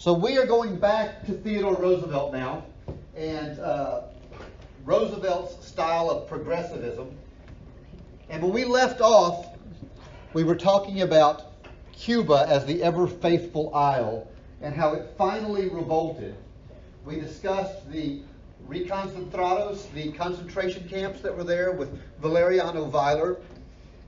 So we are going back to Theodore Roosevelt now, and uh, Roosevelt's style of progressivism. And when we left off, we were talking about Cuba as the ever faithful isle and how it finally revolted. We discussed the reconcentrados, the concentration camps that were there with Valeriano Weyler.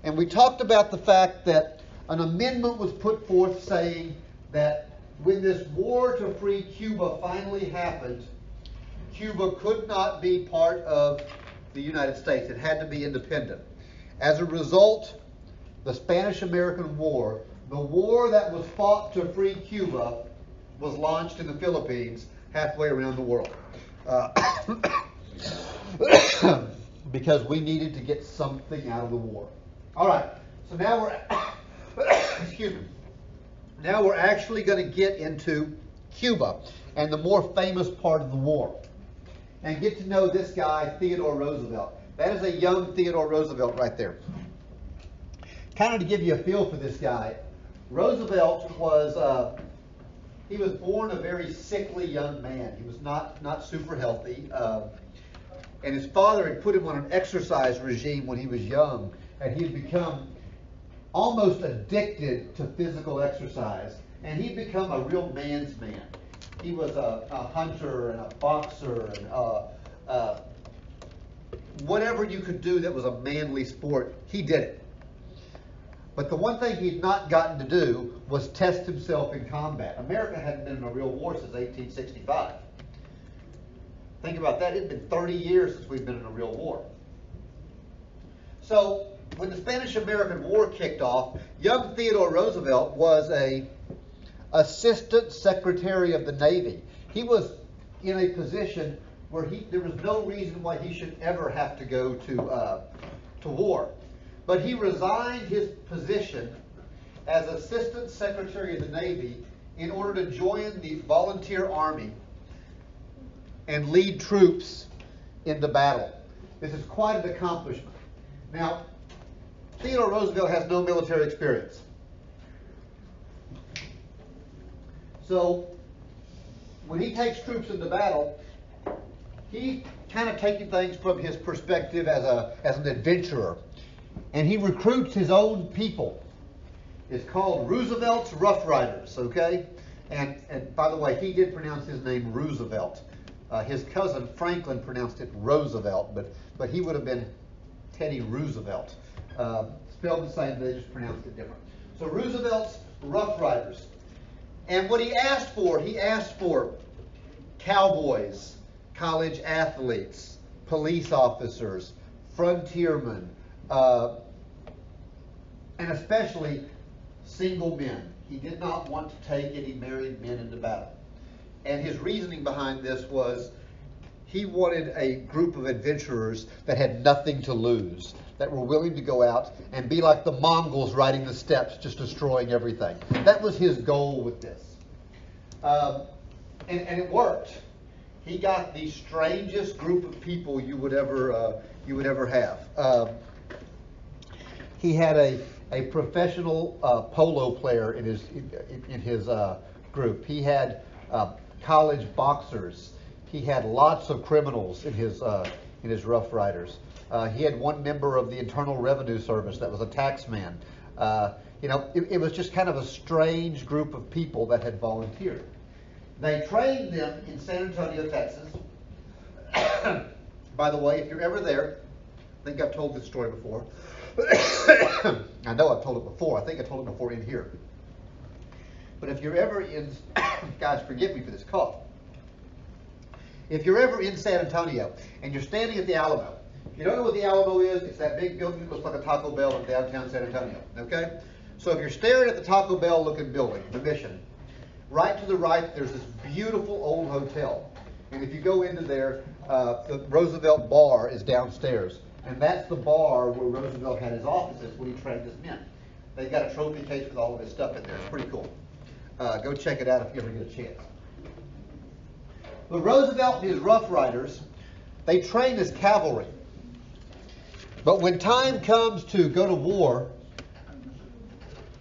And we talked about the fact that an amendment was put forth saying that when this war to free Cuba finally happened, Cuba could not be part of the United States. It had to be independent. As a result, the Spanish American War, the war that was fought to free Cuba, was launched in the Philippines halfway around the world. Uh, because we needed to get something out of the war. All right, so now we're, excuse me, now we're actually going to get into Cuba and the more famous part of the war and get to know this guy, Theodore Roosevelt. That is a young Theodore Roosevelt right there. Kind of to give you a feel for this guy, Roosevelt was uh, he was born a very sickly young man. He was not not super healthy, uh, and his father had put him on an exercise regime when he was young, and he had become almost addicted to physical exercise, and he'd become a real man's man. He was a, a hunter and a boxer and uh, uh, whatever you could do that was a manly sport, he did it. But the one thing he'd not gotten to do was test himself in combat. America hadn't been in a real war since 1865. Think about that. It had been 30 years since we've been in a real war. So when the Spanish-American War kicked off, young Theodore Roosevelt was a assistant secretary of the Navy. He was in a position where he, there was no reason why he should ever have to go to, uh, to war. But he resigned his position as Assistant Secretary of the Navy in order to join the volunteer army and lead troops into battle. This is quite an accomplishment. Now, Theodore Roosevelt has no military experience. So, when he takes troops into battle, he's kind of taking things from his perspective as, a, as an adventurer and he recruits his own people. It's called Roosevelt's Rough Riders, okay? And, and by the way, he did pronounce his name Roosevelt. Uh, his cousin Franklin pronounced it Roosevelt, but, but he would have been Teddy Roosevelt. Uh, spelled the same, they just pronounced it different. So Roosevelt's Rough Riders. And what he asked for, he asked for cowboys, college athletes, police officers, frontiermen, uh, and especially single men. He did not want to take any married men into battle. And his reasoning behind this was he wanted a group of adventurers that had nothing to lose, that were willing to go out and be like the Mongols riding the steppes, just destroying everything. That was his goal with this. Um, and, and, it worked. He got the strangest group of people you would ever uh, you would ever have. Um, he had a, a professional uh, polo player in his in, in his uh, group. He had uh, college boxers. He had lots of criminals in his uh, in his Rough Riders. Uh, he had one member of the Internal Revenue Service that was a taxman. Uh, you know, it, it was just kind of a strange group of people that had volunteered. They trained them in San Antonio, Texas. By the way, if you're ever there, I think I've told this story before. I know I've told it before. I think I told it before in here. But if you're ever in, guys, forgive me for this cough. If you're ever in San Antonio and you're standing at the Alamo, you don't know what the Alamo is, it's that big building that looks like a Taco Bell in downtown San Antonio. Okay? So if you're staring at the Taco Bell looking building, the mission, right to the right, there's this beautiful old hotel. And if you go into there, uh, the Roosevelt Bar is downstairs. And that's the bar where Roosevelt had his offices when he trained his men. They've got a trophy case with all of his stuff in there. It's pretty cool. Uh, go check it out if you ever get a chance. But Roosevelt and his Rough Riders, they trained as cavalry. But when time comes to go to war,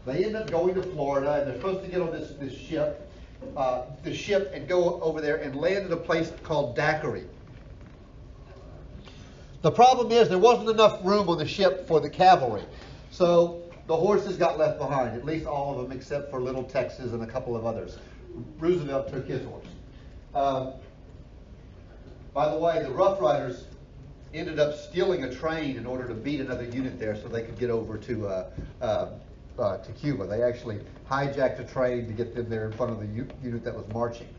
they end up going to Florida, and they're supposed to get on this, this ship. uh, the ship and go over there and land at a place called Daiquiri. The problem is there wasn't enough room on the ship for the cavalry. So the horses got left behind, at least all of them except for Little Texas and a couple of others. Roosevelt took his horse. Um, by the way, the Rough Riders ended up stealing a train in order to beat another unit there so they could get over to, uh, uh, uh, to Cuba. They actually hijacked a train to get them there in front of the unit that was marching.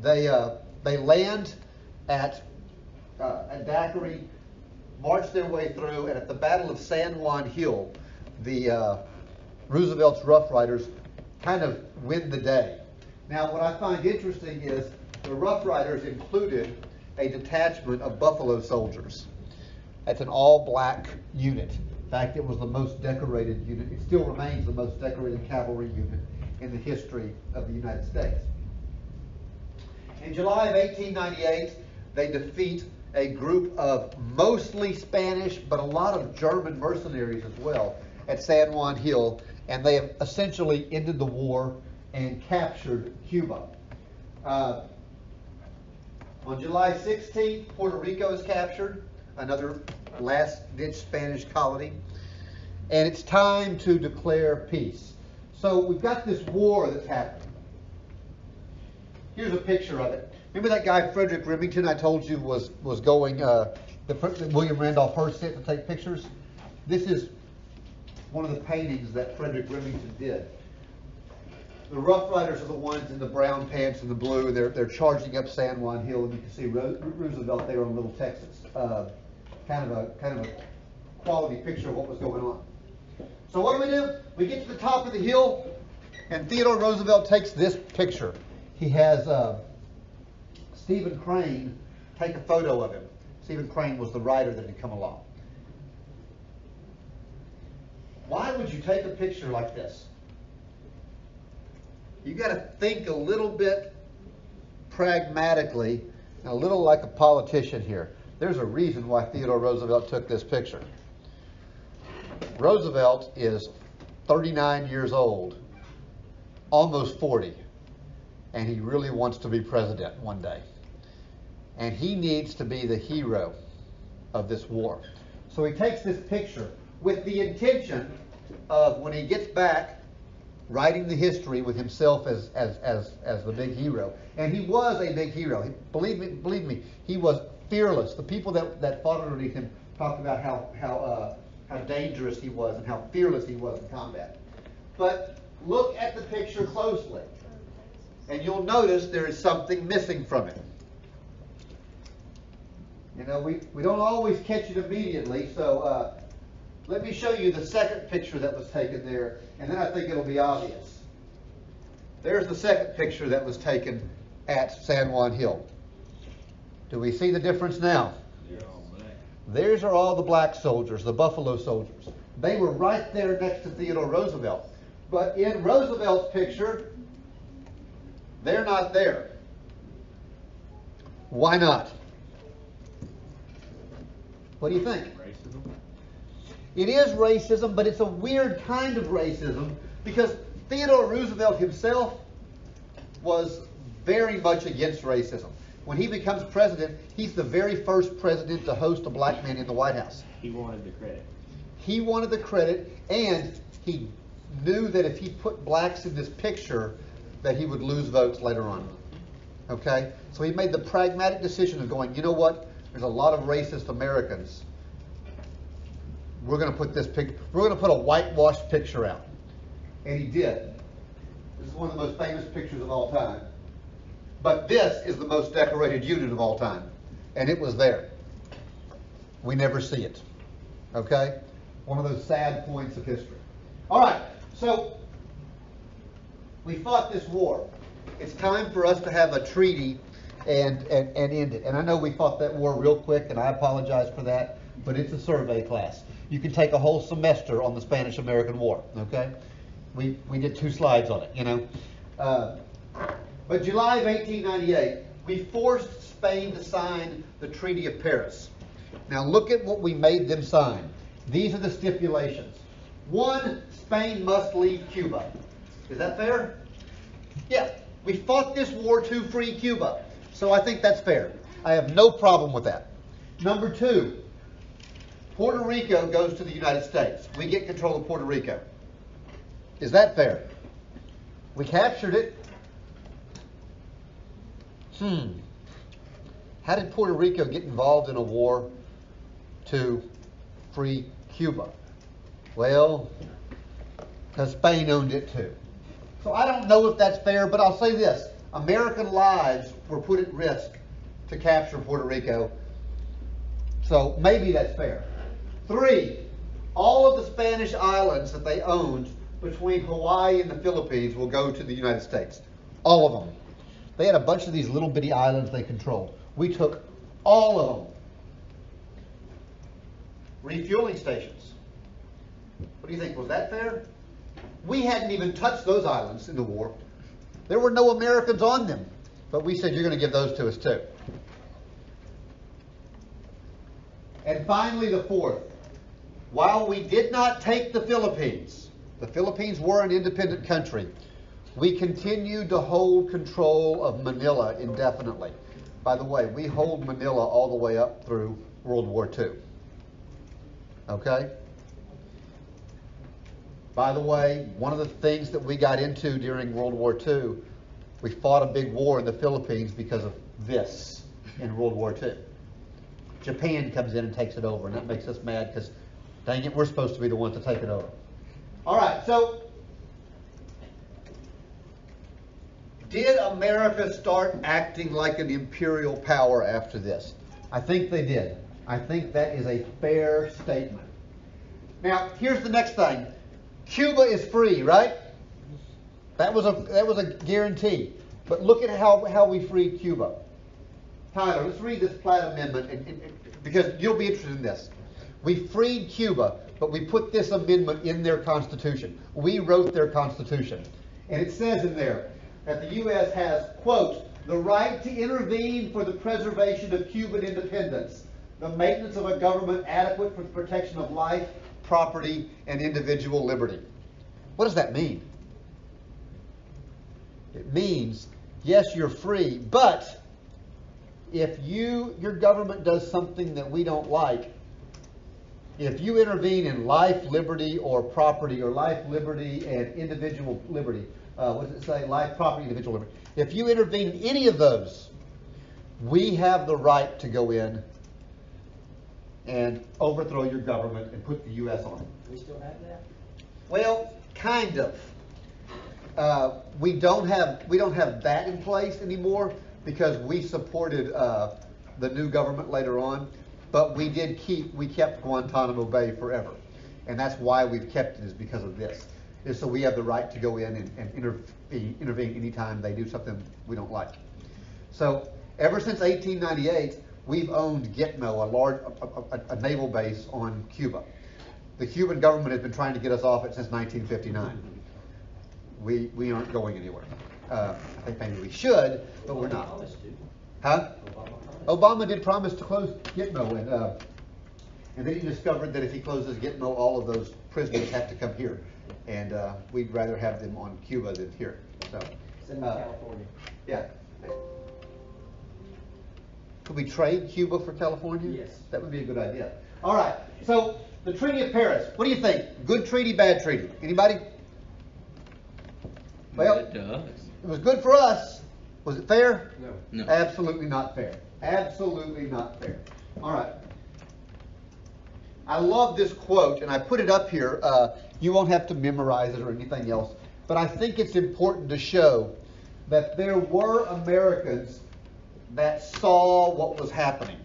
They, uh, they land at, uh, at Daiquiri, march their way through, and at the Battle of San Juan Hill, the uh, Roosevelt's Rough Riders kind of win the day. Now, what I find interesting is the Rough Riders included a detachment of Buffalo soldiers. That's an all-black unit. In fact, it was the most decorated unit. It still remains the most decorated cavalry unit in the history of the United States. In July of 1898, they defeat a group of mostly Spanish, but a lot of German mercenaries as well at San Juan Hill, and they have essentially ended the war and captured Cuba. Uh, on July 16th, Puerto Rico is captured, another last-ditch Spanish colony, and it's time to declare peace. So we've got this war that's happening. Here's a picture of it. Remember that guy Frederic Remington I told you was was going uh, the, William Randolph Hearst sent to take pictures. This is one of the paintings that Frederic Remington did. The Rough Riders are the ones in the brown pants and the blue. They're they're charging up San Juan Hill, and you can see Ro- Roosevelt there on Little Texas. Uh, kind of a kind of a quality picture of what was going on. So what do we do? We get to the top of the hill, and Theodore Roosevelt takes this picture. He has. Uh, Stephen Crane take a photo of him. Stephen Crane was the writer that had come along. Why would you take a picture like this? You got to think a little bit pragmatically, a little like a politician here. There's a reason why Theodore Roosevelt took this picture. Roosevelt is 39 years old, almost 40, and he really wants to be president one day and he needs to be the hero of this war. So he takes this picture with the intention of when he gets back, writing the history with himself as, as, as, as the big hero. And he was a big hero. He, believe me, believe me, he was fearless. The people that, that fought underneath him talked about how, how, uh, how dangerous he was and how fearless he was in combat. But look at the picture closely, and you'll notice there is something missing from it. You know, we, we don't always catch it immediately, so uh, let me show you the second picture that was taken there, and then I think it'll be obvious. There's the second picture that was taken at San Juan Hill. Do we see the difference now? There's are all the black soldiers, the Buffalo soldiers. They were right there next to Theodore Roosevelt. But in Roosevelt's picture, they're not there. Why not? What do you think? Racism? It is racism, but it's a weird kind of racism because Theodore Roosevelt himself was very much against racism. When he becomes president, he's the very first president to host a black man in the White House. He wanted the credit. He wanted the credit, and he knew that if he put blacks in this picture, that he would lose votes later on. Okay? So he made the pragmatic decision of going, you know what? There's a lot of racist Americans. We're going to put this pic. We're going to put a whitewashed picture out, and he did. This is one of the most famous pictures of all time. But this is the most decorated unit of all time, and it was there. We never see it. Okay, one of those sad points of history. All right, so we fought this war. It's time for us to have a treaty and, and, and end it. And I know we fought that war real quick, and I apologize for that, but it's a survey class. You can take a whole semester on the Spanish-American War, okay? We, we did two slides on it, you know? Uh, but July of 1898, we forced Spain to sign the Treaty of Paris. Now look at what we made them sign. These are the stipulations. One, Spain must leave Cuba. Is that fair? Yeah. We fought this war to free Cuba. So I think that's fair. I have no problem with that. Number two, Puerto Rico goes to the United States. We get control of Puerto Rico. Is that fair? We captured it. Hmm. How did Puerto Rico get involved in a war to free Cuba? Well, because Spain owned it too. So I don't know if that's fair, but I'll say this. American lives were put at risk to capture Puerto Rico. So maybe that's fair. Three, all of the Spanish islands that they owned between Hawaii and the Philippines will go to the United States. All of them. They had a bunch of these little bitty islands they controlled. We took all of them. Refueling stations. What do you think? Was that fair? We hadn't even touched those islands in the war. There were no Americans on them. But we said, you're going to give those to us too. And finally, the fourth. While we did not take the Philippines, the Philippines were an independent country, we continued to hold control of Manila indefinitely. By the way, we hold Manila all the way up through World War II. Okay? By the way, one of the things that we got into during World War II, we fought a big war in the Philippines because of this in World War II. Japan comes in and takes it over, and that makes us mad because, dang it, we're supposed to be the ones to take it over. All right, so did America start acting like an imperial power after this? I think they did. I think that is a fair statement. Now, here's the next thing. Cuba is free, right? That was a that was a guarantee. But look at how, how we freed Cuba. Tyler, let's read this Platt Amendment and, and, because you'll be interested in this. We freed Cuba, but we put this amendment in their constitution. We wrote their constitution. And it says in there that the U.S. has, quote, the right to intervene for the preservation of Cuban independence, the maintenance of a government adequate for the protection of life, property, and individual liberty. What does that mean? It means, yes, you're free, but if you your government does something that we don't like, if you intervene in life, liberty, or property, or life, liberty, and individual liberty, uh, what does it say? Life, property, individual liberty. If you intervene in any of those, we have the right to go in and overthrow your government and put the U.S. on it. We still have that? Well, kind of. Uh, we don't have we don't have that in place anymore because we supported uh, the new government later on, but we did keep we kept Guantanamo Bay forever, and that's why we've kept it is because of this. Is so we have the right to go in and, and intervene, intervene anytime they do something we don't like. So ever since 1898, we've owned Gitmo, a large a, a, a naval base on Cuba. The Cuban government has been trying to get us off it since 1959. We we aren't going anywhere. Uh, I think maybe we should, but we're not. Huh? Obama Obama did promise to close Gitmo, and uh, and then he discovered that if he closes Gitmo, all of those prisoners have to come here, and uh, we'd rather have them on Cuba than here. So, Send uh, to California. yeah. Could we trade Cuba for California? Yes. That would be a good idea. All right. So the Treaty of Paris. What do you think? Good treaty, bad treaty? Anybody? Well, It does. It was good for us. Was it fair? No. No. Absolutely not fair. Absolutely not fair. All right. I love this quote, and I put it up here. Uh, you won't have to memorize it or anything else, but I think it's important to show that there were Americans that saw what was happening.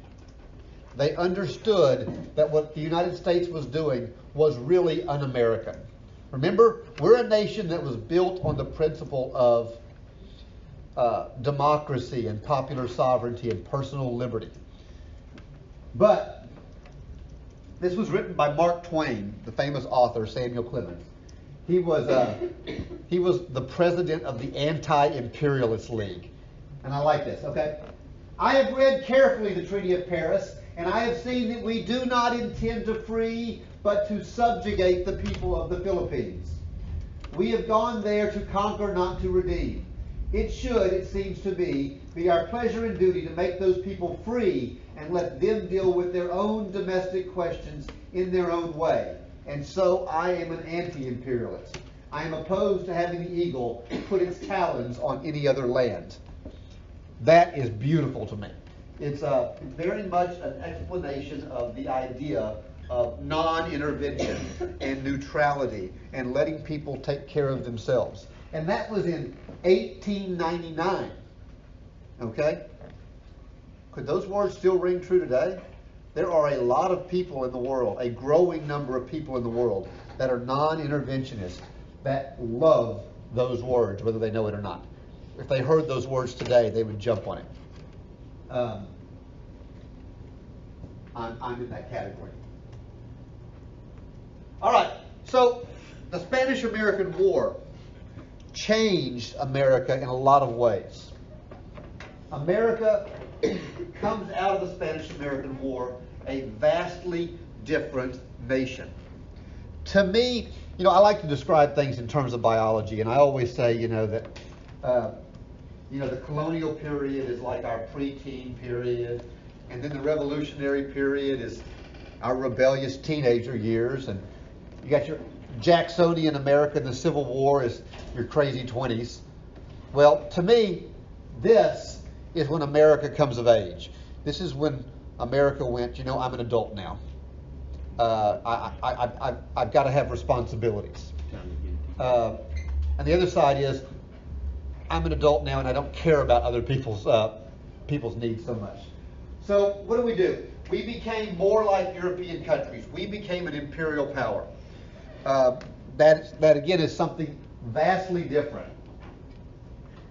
They understood that what the United States was doing was really un American. Remember, we're a nation that was built on the principle of uh, democracy and popular sovereignty and personal liberty. But this was written by Mark Twain, the famous author Samuel Clemens. He was uh, he was the president of the Anti-Imperialist League, and I like this. Okay, I have read carefully the Treaty of Paris, and I have seen that we do not intend to free, but to subjugate the people of the Philippines. We have gone there to conquer, not to redeem. It should, it seems to me, be our pleasure and duty to make those people free and let them deal with their own domestic questions in their own way. And so I am an anti-imperialist. I am opposed to having the eagle put its talons on any other land. That is beautiful to me. It's uh, very much an explanation of the idea of non-intervention and neutrality and letting people take care of themselves. And that was in 1899. Okay? Could those words still ring true today? There are a lot of people in the world, a growing number of people in the world, that are non interventionists, that love those words, whether they know it or not. If they heard those words today, they would jump on it. Um, I'm, I'm in that category. All right, so the Spanish American War changed America in a lot of ways. America comes out of the Spanish American War a vastly different nation. To me, you know, I like to describe things in terms of biology, and I always say, you know, that, uh, you know, the colonial period is like our preteen period, and then the revolutionary period is our rebellious teenager years, and you got your Jacksonian America, and the Civil War is your crazy 20s. Well, to me, this is when America comes of age. This is when America went, you know, I'm an adult now. Uh, I, I, I, I've got to have responsibilities. Uh, and the other side is, I'm an adult now and I don't care about other people's, uh, people's needs so much. So what do we do? We became more like European countries. We became an imperial power. Uh, that, that again is something vastly different.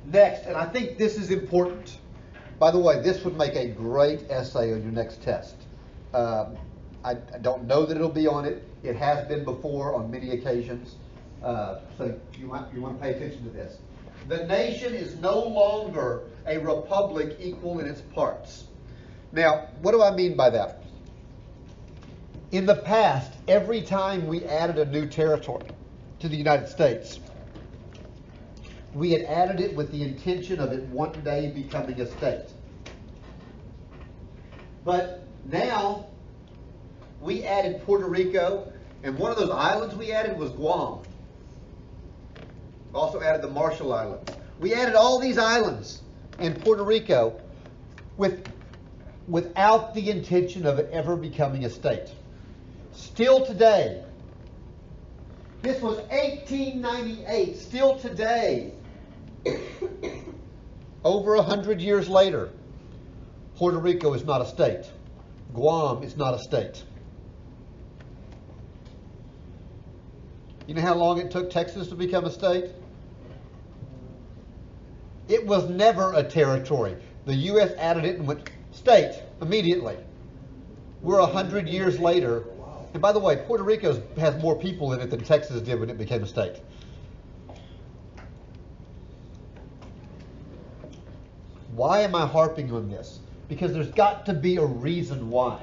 Next, and I think this is important. By the way, this would make a great essay on your next test. Um, I, I, don't know that it'll be on it. It has been before on many occasions. Uh, so you want, you want to pay attention to this. The nation is no longer a republic equal in its parts. Now, what do I mean by that? In the past, every time we added a new territory to the United States, we had added it with the intention of it one day becoming a state. But now we added Puerto Rico, and one of those islands we added was Guam. Also added the Marshall Islands. We added all these islands and Puerto Rico with, without the intention of it ever becoming a state. Still today, this was 1898, still today, over a hundred years later, Puerto Rico is not a state. Guam is not a state. You know how long it took Texas to become a state? It was never a territory. The U.S. added it and went state immediately. We're a hundred years later. And by the way, Puerto Rico has more people in it than Texas did when it became a state. Why am I harping on this? Because there's got to be a reason why.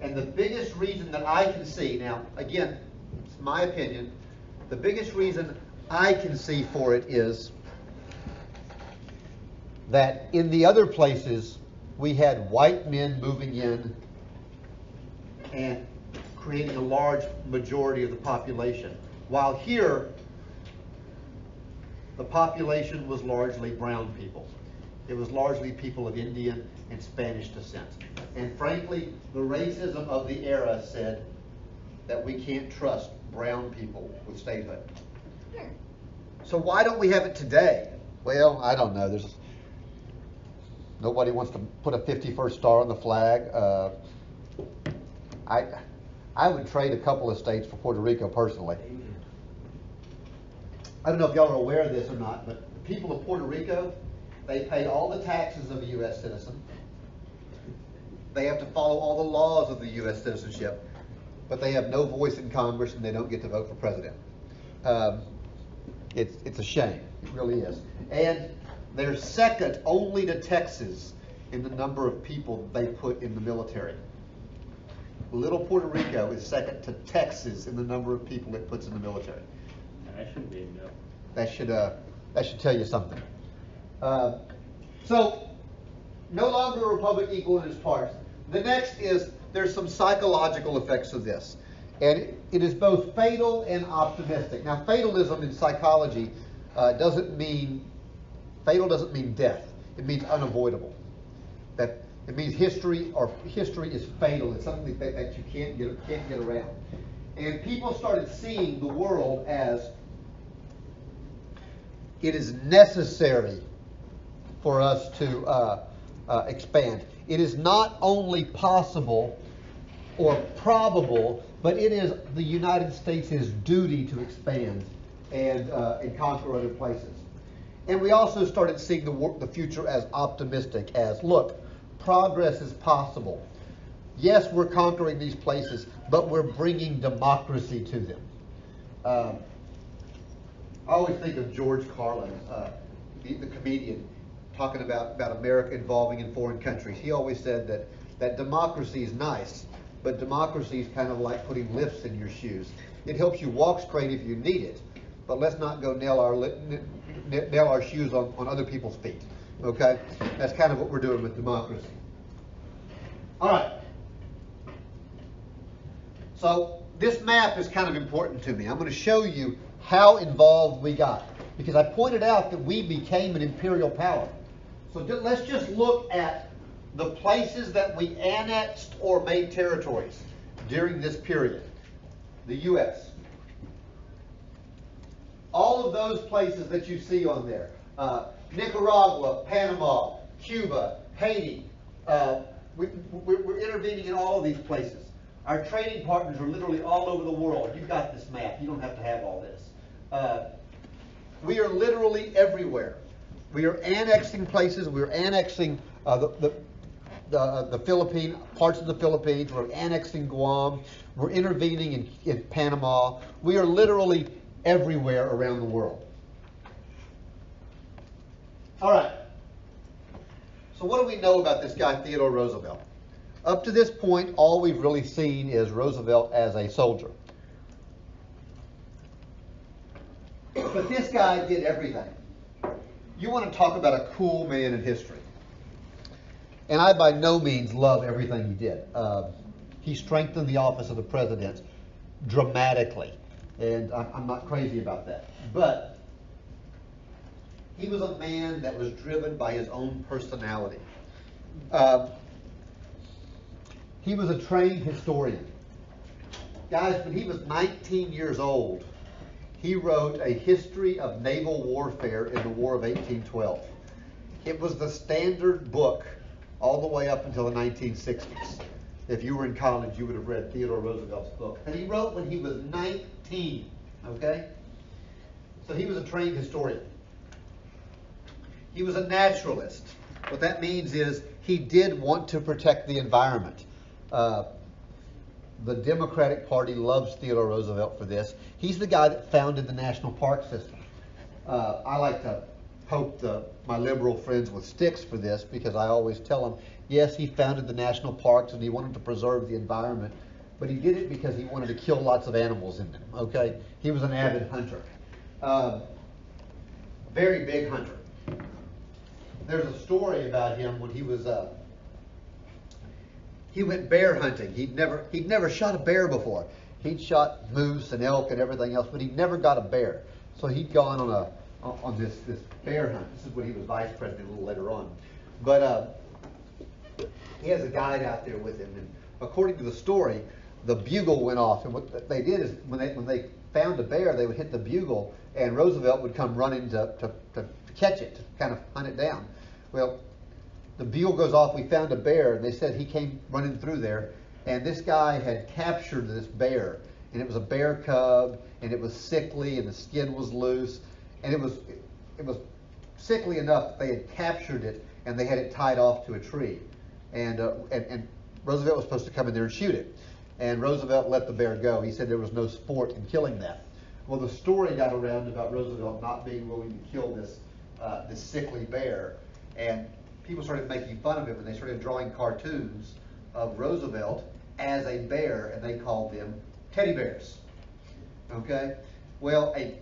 And the biggest reason that I can see, now, again, it's my opinion, the biggest reason I can see for it is that in the other places, we had white men moving in and creating a large majority of the population. While here, the population was largely brown people. It was largely people of Indian and Spanish descent. And frankly, the racism of the era said that we can't trust brown people with statehood. So why don't we have it today? Well, I don't know. There's nobody wants to put a 51st star on the flag. Uh, I I would trade a couple of states for Puerto Rico personally. I don't know if y'all are aware of this or not, but the people of Puerto Rico, they pay all the taxes of a U.S. citizen. They have to follow all the laws of the U.S. citizenship, but they have no voice in Congress and they don't get to vote for president. Um, it's, it's a shame. It really is. And they're second only to Texas in the number of people they put in the military. Little Puerto Rico is second to Texas in the number of people it puts in the military. That should be enough. That should, uh, that should tell you something. Uh, so, no longer a republic equal in its parts. The next is there's some psychological effects of this. And it is both fatal and optimistic. Now, fatalism in psychology uh, doesn't mean, fatal doesn't mean death. It means unavoidable. That it means history or history is fatal. It's something that, that you can't get, can't get around. And people started seeing the world as it is necessary for us to uh, uh, expand. It is not only possible or probable, but it is the United States' duty to expand and, uh, and conquer other places. And we also started seeing the, the future as optimistic, as look, progress is possible. Yes, we're conquering these places, but we're bringing democracy to them. Um, I always think of George Carlin, uh, the, the, comedian, talking about, about America involving in foreign countries. He always said that, that democracy is nice, but democracy is kind of like putting lifts in your shoes. It helps you walk straight if you need it, but let's not go nail our, nail our shoes on, on other people's feet. Okay? That's kind of what we're doing with democracy. All right. So this map is kind of important to me. I'm going to show you how involved we got. Because I pointed out that we became an imperial power. So let's just look at the places that we annexed or made territories during this period. The U.S. All of those places that you see on there. Uh, Nicaragua, Panama, Cuba, Haiti. Uh, we, are intervening in all of these places. Our trading partners are literally all over the world. You've got this map. You don't have to have all this. Uh, we are literally everywhere. We are annexing places. We're annexing uh, the, the, the, the Philippine parts of the Philippines. We're annexing Guam. We're intervening in, in Panama. We are literally everywhere around the world. All right. So what do we know about this guy, Theodore Roosevelt? Up to this point, all we've really seen is Roosevelt as a soldier. But this guy did everything. You want to talk about a cool man in history. And I by no means love everything he did. Uh, he strengthened the office of the president dramatically. And I'm, I'm not crazy about that. But he was a man that was driven by his own personality. Uh, he was a trained historian. Guys, when he was 19 years old, he wrote a history of naval warfare in the War of 1812. It was the standard book all the way up until the 1960s. If you were in college, you would have read Theodore Roosevelt's book. And he wrote when he was 19, okay? So he was a trained historian. He was a naturalist. What that means is he did want to protect the environment. Uh, the Democratic Party loves Theodore Roosevelt for this. He's the guy that founded the national park system. Uh, I like to poke the, my liberal friends with sticks for this because I always tell them, yes, he founded the national parks and he wanted to preserve the environment, but he did it because he wanted to kill lots of animals in them, okay? He was an avid hunter. Uh, very big hunter. There's a story about him when he was, uh, he went bear hunting. He'd never, he'd never shot a bear before. He'd shot moose and elk and everything else, but he'd never got a bear. So he'd gone on a on this, this bear hunt. This is when he was vice president a little later on. But uh, he has a guide out there with him, and according to the story, the bugle went off. And what they did is when they when they found a bear, they would hit the bugle, and Roosevelt would come running to, to, to catch it, to kind of hunt it down. Well, the bugle goes off. We found a bear, they said he came running through there, and this guy had captured this bear, and it was a bear cub, and it was sickly, and the skin was loose and it was it was sickly enough that they had captured it and they had it tied off to a tree, and uh, and, and Roosevelt was supposed to come in there and shoot it, and Roosevelt let the bear go. He said there was no sport in killing that. Well, the story got around about Roosevelt not being willing to kill this uh, this sickly bear, and people started making fun of him, and they started drawing cartoons of Roosevelt as a bear, and they called them teddy bears. Okay, well, a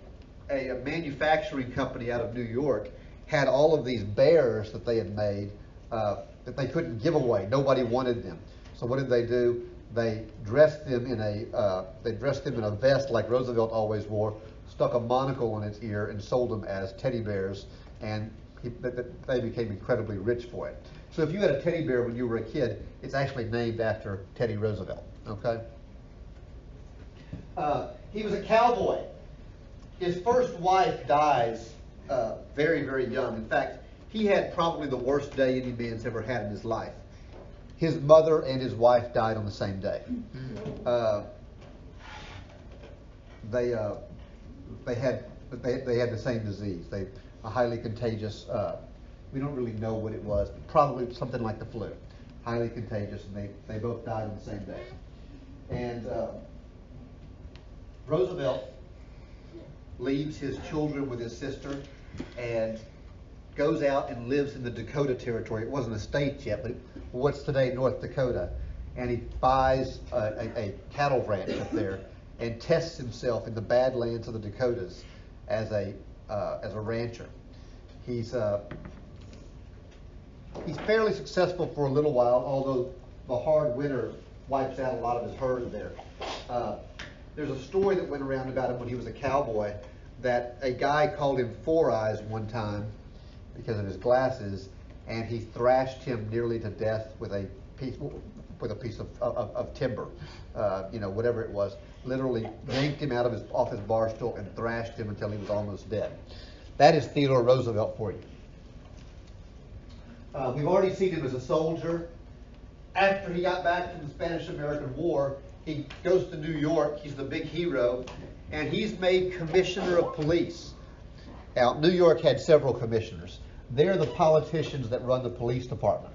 a, manufacturing company out of New York had all of these bears that they had made uh, that they couldn't give away. Nobody wanted them. So what did they do? They dressed them in a uh, they dressed them in a vest like Roosevelt always wore, stuck a monocle on its ear, and sold them as teddy bears. And they became incredibly rich for it. So if you had a teddy bear when you were a kid, it's actually named after Teddy Roosevelt. Okay. Uh, he was a cowboy. His first wife dies uh, very, very young. In fact, he had probably the worst day any man's ever had in his life. His mother and his wife died on the same day. Uh, they uh, they had they, they had the same disease. They a highly contagious. Uh, we don't really know what it was, but probably something like the flu, highly contagious, and they they both died on the same day. And uh, Roosevelt leaves his children with his sister and goes out and lives in the Dakota Territory. It wasn't a state yet, but what's today North Dakota. And he buys a, a, a cattle ranch up there and tests himself in the Badlands of the Dakotas as a uh, as a rancher. He's uh, he's fairly successful for a little while, although the hard winter wipes out a lot of his herd there. Uh, there's a story that went around about him when he was a cowboy that a guy called him Four Eyes one time because of his glasses, and he thrashed him nearly to death with a piece with a piece of, of, of timber, uh, you know, whatever it was. Literally yanked him out of his off his bar stool and thrashed him until he was almost dead. That is Theodore Roosevelt for you. Uh, we've already seen him as a soldier. After he got back from the Spanish-American War, he goes to New York. He's the big hero, and he's made commissioner of police. Now, New York had several commissioners. They're the politicians that run the police department.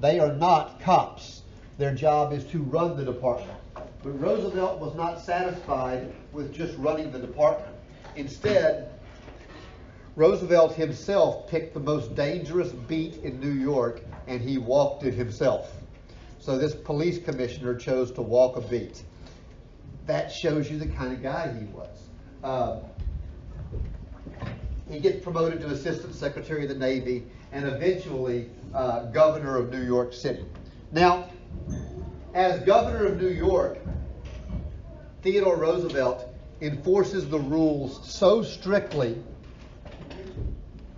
They are not cops. Their job is to run the department. But Roosevelt was not satisfied with just running the department. Instead, Roosevelt himself picked the most dangerous beat in New York and he walked it himself. So this police commissioner chose to walk a beat. That shows you the kind of guy he was. Uh, he gets promoted to assistant secretary of the Navy and eventually uh, governor of New York City. Now, as governor of New York, Theodore Roosevelt enforces the rules so strictly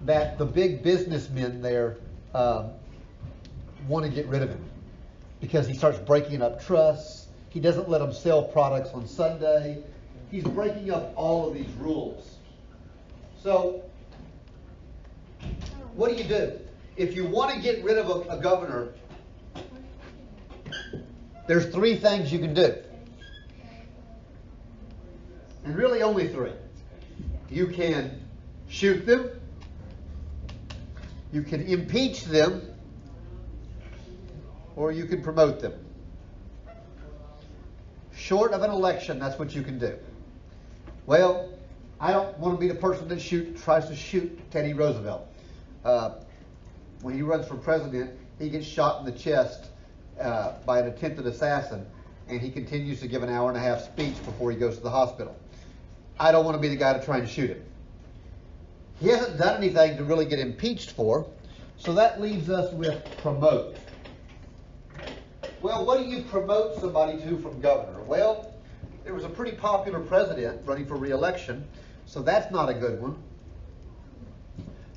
that the big businessmen there um, want to get rid of him because he starts breaking up trusts. He doesn't let them sell products on Sunday. He's breaking up all of these rules. So, what do you do? If you want to get rid of a, a governor, there's three things you can do. And really only three. You can shoot them, you can impeach them, or you can promote them. Short of an election, that's what you can do. Well, I don't want to be the person that shoot, tries to shoot Teddy Roosevelt. Uh, when he runs for president, he gets shot in the chest uh, by an attempted assassin, and he continues to give an hour and a half speech before he goes to the hospital. I don't want to be the guy to try and shoot him. He hasn't done anything to really get impeached for, so that leaves us with promote. Well, what do you promote somebody to from governor? Well, there was a pretty popular president running for reelection, so that's not a good one.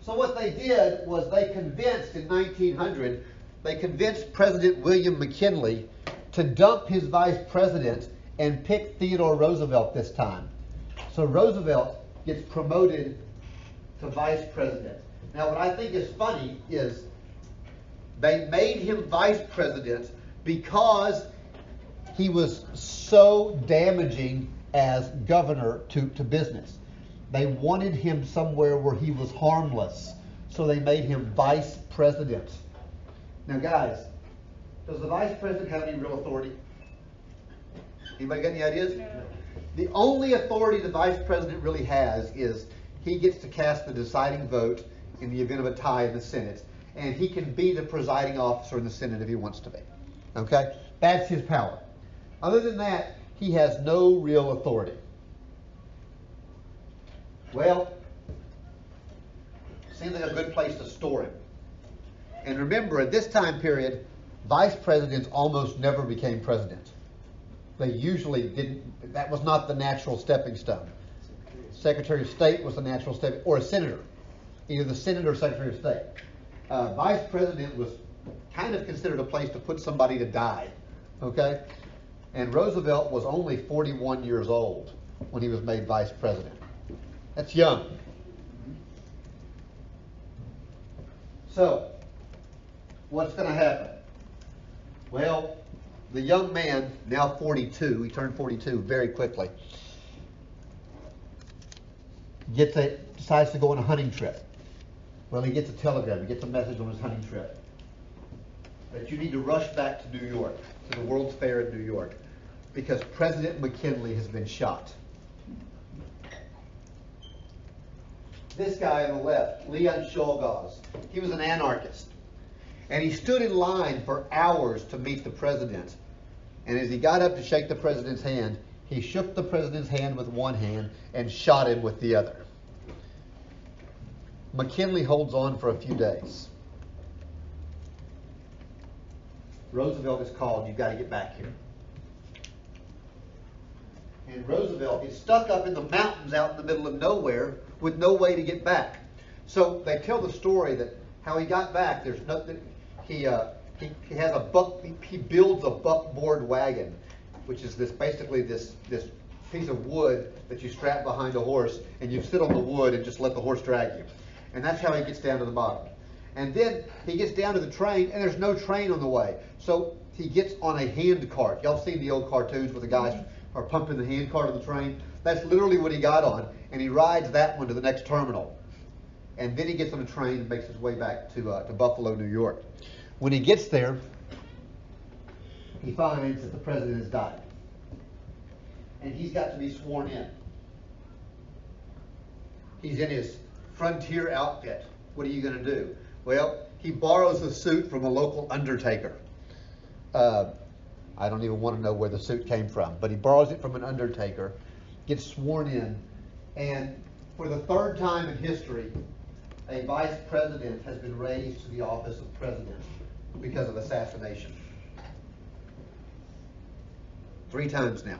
So what they did was they convinced in 1900, they convinced President William McKinley to dump his vice president and pick Theodore Roosevelt this time. So Roosevelt gets promoted to vice president. Now, what I think is funny is they made him vice president because he was so damaging as governor to, to business. They wanted him somewhere where he was harmless, so they made him vice president. Now, guys, does the vice president have any real authority? Anybody got any ideas? No. The only authority the vice president really has is he gets to cast the deciding vote in the event of a tie in the Senate, and he can be the presiding officer in the Senate if he wants to be. Okay? That's his power. Other than that, he has no real authority. Well, seems like a good place to store him. And remember, at this time period, vice presidents almost never became president. They usually didn't, that was not the natural stepping stone. Secretary of State was the natural step, or a senator, either the senator or secretary of state. Uh, vice president was kind of considered a place to put somebody to die, okay? And Roosevelt was only 41 years old when he was made vice president. That's young. So, what's going to happen? Well, the young man, now 42, he turned 42 very quickly, gets a, decides to go on a hunting trip. Well, he gets a telegram, he gets a message on his hunting trip that you need to rush back to New York, to the World's Fair in New York, because President McKinley has been shot. This guy on the left, Leon Czolgosz, he was an anarchist. And he stood in line for hours to meet the president. And as he got up to shake the president's hand, he shook the president's hand with one hand and shot him with the other. McKinley holds on for a few days. Roosevelt is called, you've got to get back here. And Roosevelt is stuck up in the mountains out in the middle of nowhere with no way to get back. So they tell the story that how he got back. There's nothing. He uh, he, he has a buck. He builds a buckboard wagon, which is this basically this this piece of wood that you strap behind a horse, and you sit on the wood and just let the horse drag you. And that's how he gets down to the bottom. And then he gets down to the train, and there's no train on the way. So he gets on a hand cart. Y'all seen the old cartoons where the guys are pumping the hand cart of the train? That's literally what he got on, and he rides that one to the next terminal. And then he gets on a train and makes his way back to, uh, to Buffalo, New York. When he gets there, he finds that the president has died. And he's got to be sworn in. He's in his frontier outfit. What are you going to do? Well, he borrows a suit from a local undertaker. Uh, I don't even want to know where the suit came from, but he borrows it from an undertaker, gets sworn in, and for the third time in history, a vice president has been raised to the office of president because of assassination. Three times now.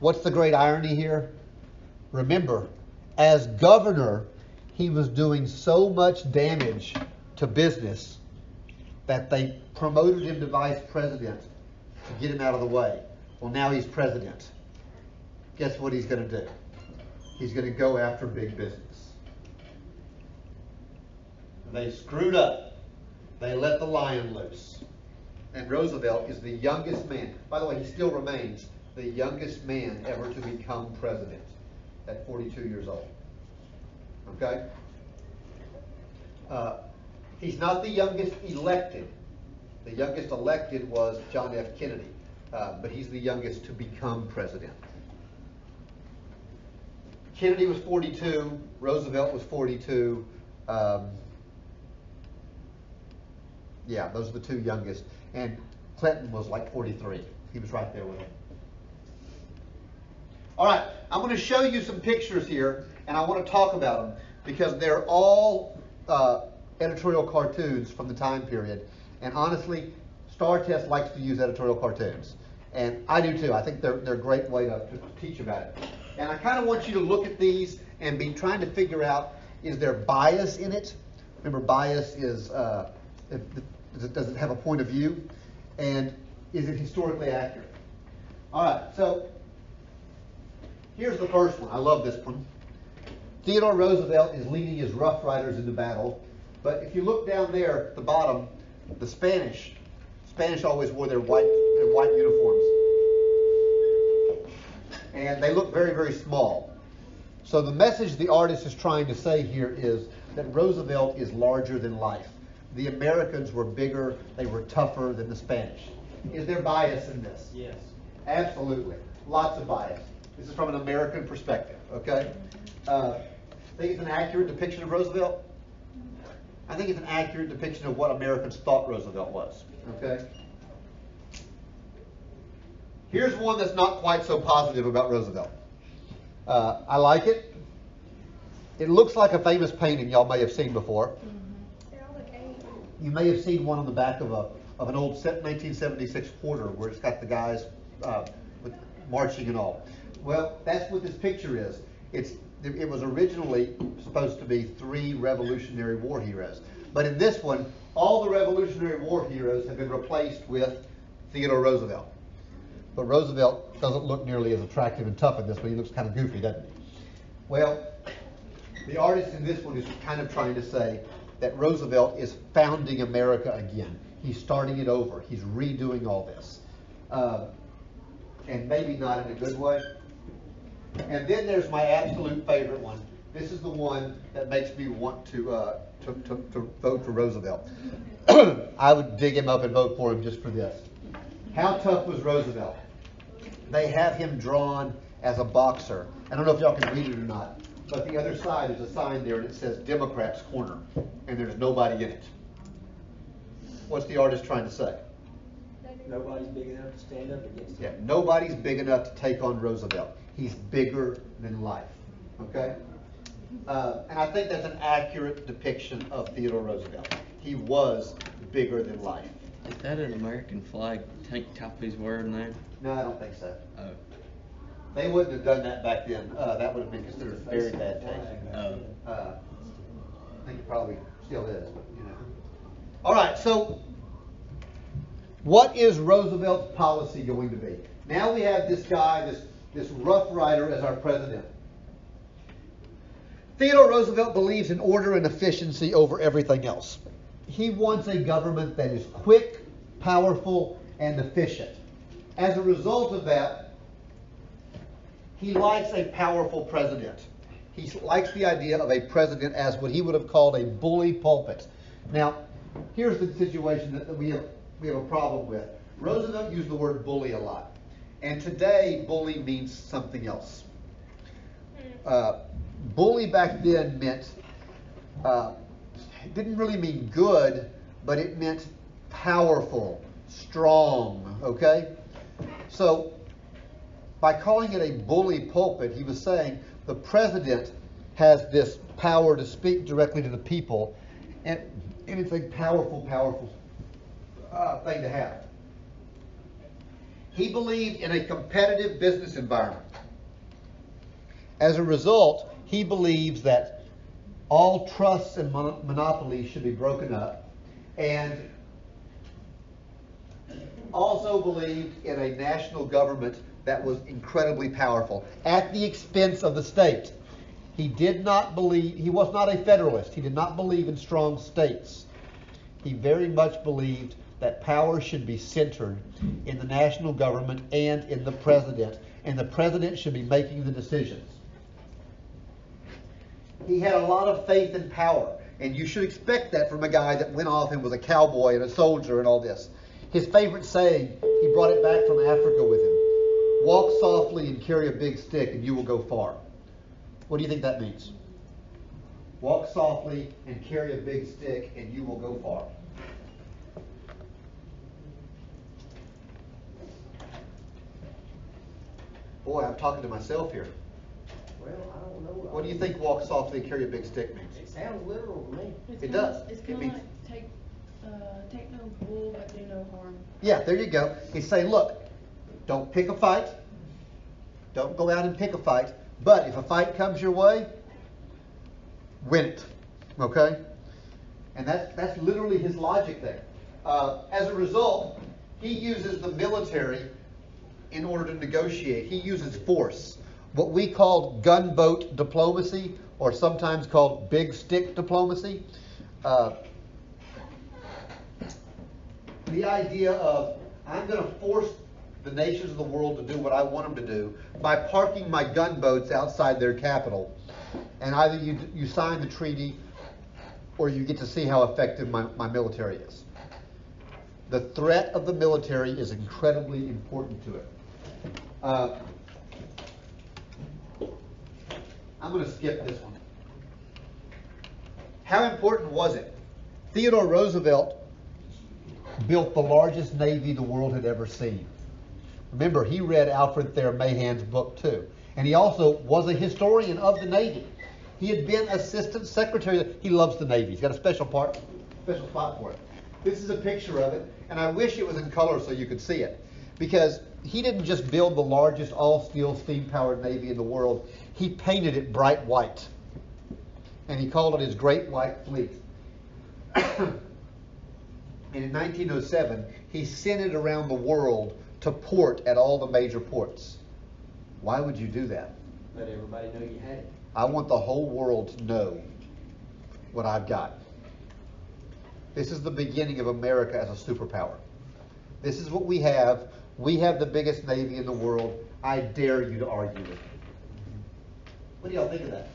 What's the great irony here? Remember, as governor, he was doing so much damage to business that they promoted him to vice president to get him out of the way. Well, now he's president. Guess what he's going to do? He's going to go after big business. They screwed up. They let the lion loose. And Roosevelt is the youngest man. By the way, he still remains the youngest man ever to become president at 42 years old. Okay? Uh, he's not the youngest elected. The youngest elected was John F. Kennedy, uh, but he's the youngest to become president. Kennedy was 42, Roosevelt was 42. Um, yeah, those are the two youngest. And Clinton was like 43. He was right there with him. All right, I'm going to show you some pictures here, and I want to talk about them because they're all uh, editorial cartoons from the time period. And honestly, STAAR Test likes to use editorial cartoons. And I do too. I think they're, they're a great way to, to teach about it. And I kind of want you to look at these and be trying to figure out, is there bias in it? Remember, bias is, uh, does, it, does it have a point of view? And is it historically accurate? All right, so here's the first one. I love this one. Theodore Roosevelt is leading his Rough Riders into battle. But if you look down there at the bottom, the Spanish, Spanish always wore their white, their white uniforms. And they look very, very small. So the message the artist is trying to say here is that Roosevelt is larger than life. The Americans were bigger, they were tougher than the Spanish. Is there bias in this? Yes. Absolutely. Lots of bias. This is from an American perspective, okay? Uh, think it's an accurate depiction of Roosevelt? I think it's an accurate depiction of what Americans thought Roosevelt was. Okay? Here's one that's not quite so positive about Roosevelt. Uh, I like it. It looks like a famous painting y'all may have seen before. You may have seen one on the back of a of an old 1976 quarter where it's got the guys uh, with marching and all. Well, that's what this picture is. It's it was originally supposed to be three Revolutionary War heroes, but in this one, all the Revolutionary War heroes have been replaced with Theodore Roosevelt. But Roosevelt doesn't look nearly as attractive and tough in this one. He looks kind of goofy, doesn't he? Well, the artist in this one is kind of trying to say that Roosevelt is founding America again. He's starting it over. He's redoing all this. Uh, and maybe not in a good way. And then there's my absolute favorite one. This is the one that makes me want to, uh, to, to, to vote for Roosevelt. I would dig him up and vote for him just for this. How tough was Roosevelt? They have him drawn as a boxer. I don't know if y'all can read it or not, but the other side is a sign there and it says Democrats Corner, and there's nobody in it. What's the artist trying to say? Nobody's big enough to stand up against him. Yeah, nobody's big enough to take on Roosevelt. He's bigger than life. Okay? Uh, and I think that's an accurate depiction of Theodore Roosevelt. He was bigger than life. Is that an American flag tank top he's wearing there? No, I don't think so. Oh, They wouldn't have done that back then. Uh, that would have been considered very bad taste. oh. Uh, I think it probably still is, you know. All right, so what is Roosevelt's policy going to be? Now we have this guy, this this Rough Rider, as our president. Theodore Roosevelt believes in order and efficiency over everything else. He wants a government that is quick, powerful, and efficient. As a result of that, he likes a powerful president. He likes the idea of a president as what he would have called a bully pulpit. Now, here's the situation that we have, we have a problem with. Roosevelt used the word bully a lot. And today, bully means something else. Uh, bully back then meant, uh, didn't really mean good, but it meant powerful, strong, okay? So, by calling it a bully pulpit, he was saying the president has this power to speak directly to the people, and, and it's a powerful, powerful uh, thing to have. He believed in a competitive business environment. As a result, he believes that all trusts and mon- monopolies should be broken up, and also believed in a national government that was incredibly powerful at the expense of the state. He did not believe, he was not a federalist. He did not believe in strong states. He very much believed that power should be centered in the national government and in the president, and the president should be making the decisions. He had a lot of faith in power, and you should expect that from a guy that went off and was a cowboy and a soldier and all this. His favorite saying, he brought it back from Africa with him walk softly and carry a big stick, and you will go far. What do you think that means? Walk softly and carry a big stick, and you will go far. Boy, I'm talking to myself here. Well, I don't know. What do you think walk softly and carry a big stick means? It sounds literal to me. It's It kinda- does. It's It kind of like take, uh, take no bull, but do no harm. Yeah, there you go. He's saying, look, don't pick a fight. Don't go out and pick a fight. But if a fight comes your way, win it. Okay? And that's, that's literally his logic there. Uh, as a result, he uses the military in order to negotiate. He uses force. What we call gunboat diplomacy, or sometimes called big stick diplomacy. Uh, the idea of I'm going to force the nations of the world to do what I want them to do by parking my gunboats outside their capital, and either you you sign the treaty or you get to see how effective my, my military is. The threat of the military is incredibly important to it. Uh, I'm going to skip this one. How important was it? Theodore Roosevelt built the largest navy the world had ever seen. Remember, he read Alfred Thayer Mahan's book too. And he also was a historian of the Navy. He had been assistant secretary. He loves the Navy. He's got a special part, special spot for it. This is a picture of it, and I wish it was in color so you could see it. Because he didn't just build the largest all-steel steam-powered Navy in the world, he painted it bright white. And he called it his Great White Fleet. and in 1907, he sent it around the world to port at all the major ports. Why would you do that? Let everybody know you had it. I want the whole world to know what I've got. This is the beginning of America as a superpower. This is what we have. We have the biggest navy in the world. I dare you to argue with me. What do y'all think of that?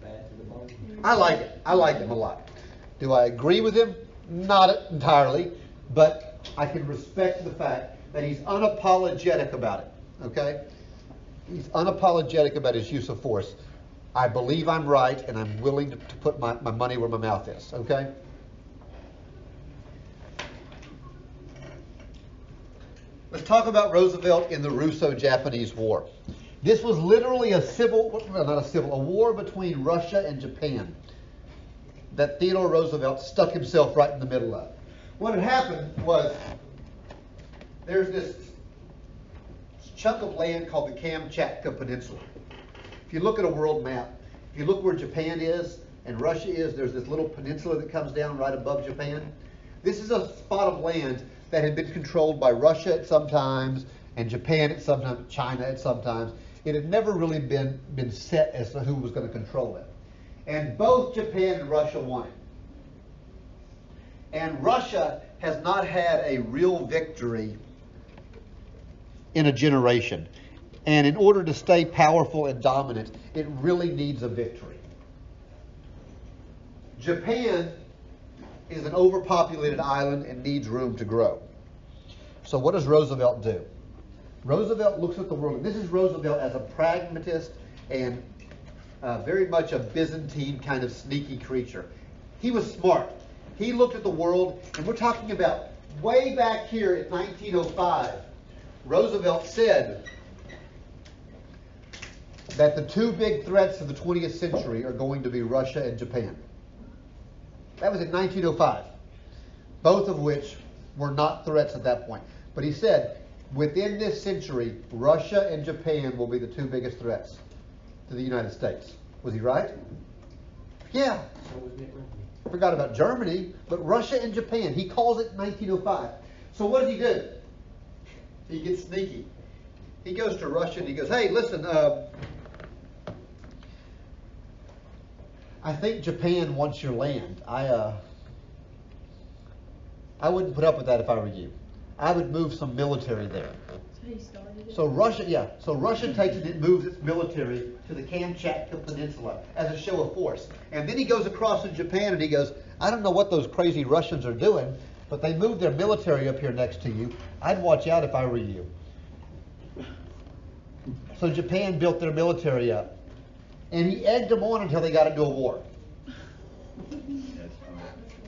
Bad to the bone. I like it. I like him a lot. Do I agree with him? Not entirely, but I can respect the fact that he's unapologetic about it. Okay? He's unapologetic about his use of force. I believe I'm right, and I'm willing to, put my, my money where my mouth is. Okay? Let's talk about Roosevelt in the Russo-Japanese War. This was literally a civil, not a civil, a war between Russia and Japan that Theodore Roosevelt stuck himself right in the middle of. What had happened was there's this chunk of land called the Kamchatka Peninsula. If you look at a world map, if you look where Japan is and Russia is, there's this little peninsula that comes down right above Japan. This is a spot of land that had been controlled by Russia at some times and Japan at some times, China at some times. It had never really been, been set as to who was going to control it. And both Japan and Russia it. And Russia has not had a real victory in a generation. And in order to stay powerful and dominant, it really needs a victory. Japan is an overpopulated island and needs room to grow. So, what does Roosevelt do? Roosevelt looks at the world, this is Roosevelt as a pragmatist and uh, very much a Byzantine kind of sneaky creature. He was smart. He looked at the world, and we're talking about way back here in 1905. Roosevelt said that the two big threats of the 20th century are going to be Russia and Japan. That was in 1905, both of which were not threats at that point. But he said, within this century, Russia and Japan will be the two biggest threats to the United States. Was he right? Yeah. So was Mitt Romney. Forgot about Germany, but Russia and Japan. He calls it 1905. So what does he do? He gets sneaky. He goes to Russia and he goes, "Hey, listen, uh, I think Japan wants your land. I uh, I wouldn't put up with that if I were you. I would move some military there." So he started it. So Russia, yeah, so Russia takes it and moves its military to the Kamchatka Peninsula as a show of force. And then he goes across to Japan and he goes, I don't know what those crazy Russians are doing, but they moved their military up here next to you. I'd watch out if I were you. So Japan built their military up. And he egged them on until they got into a war.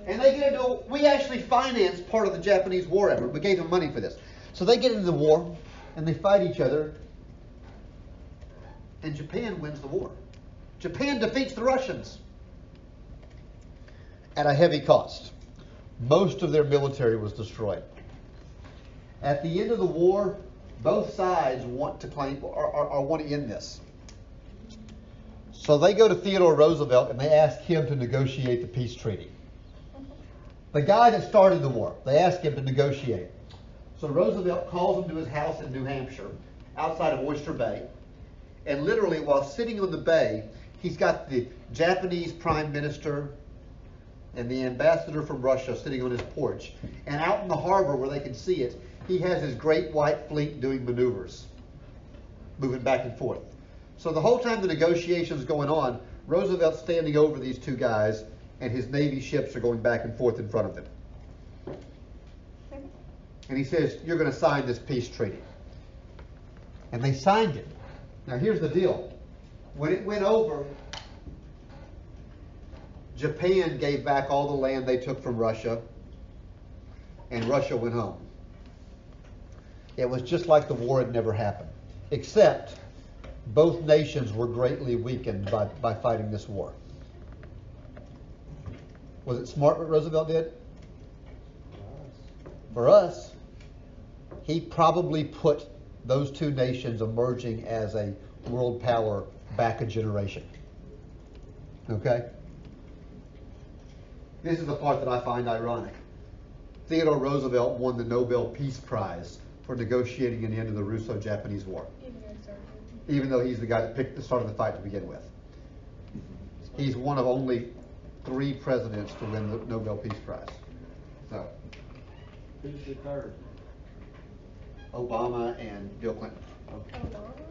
And they get into, a, we actually financed part of the Japanese war effort. We gave them money for this. So they get into the war and they fight each other. And Japan wins the war. Japan defeats the Russians at a heavy cost. Most of their military was destroyed. At the end of the war, both sides want to claim or, or, or want to end this. So they go to Theodore Roosevelt and they ask him to negotiate the peace treaty. The guy that started the war, they ask him to negotiate. So Roosevelt calls him to his house in New Hampshire, outside of Oyster Bay. And literally, while sitting on the bay, he's got the Japanese prime minister and the ambassador from Russia sitting on his porch. And out in the harbor where they can see it, he has his great white fleet doing maneuvers, moving back and forth. So the whole time the negotiation's going on, Roosevelt's standing over these two guys, and his Navy ships are going back and forth in front of them. And he says, You're going to sign this peace treaty. And they signed it. Now, here's the deal when it went over, Japan gave back all the land they took from Russia, and Russia went home. It was just like the war had never happened, except both nations were greatly weakened by, by fighting this war. Was it smart what Roosevelt did? For us, he probably put those two nations emerging as a world power back a generation. Okay? This is the part that I find ironic. Theodore Roosevelt won the Nobel Peace Prize for negotiating an end to the Russo-Japanese War, Even though he's the guy that picked, started the fight to begin with. He's one of only three presidents to win the Nobel Peace Prize. So, Who's the third? Obama and Bill Clinton. Oh, Obama?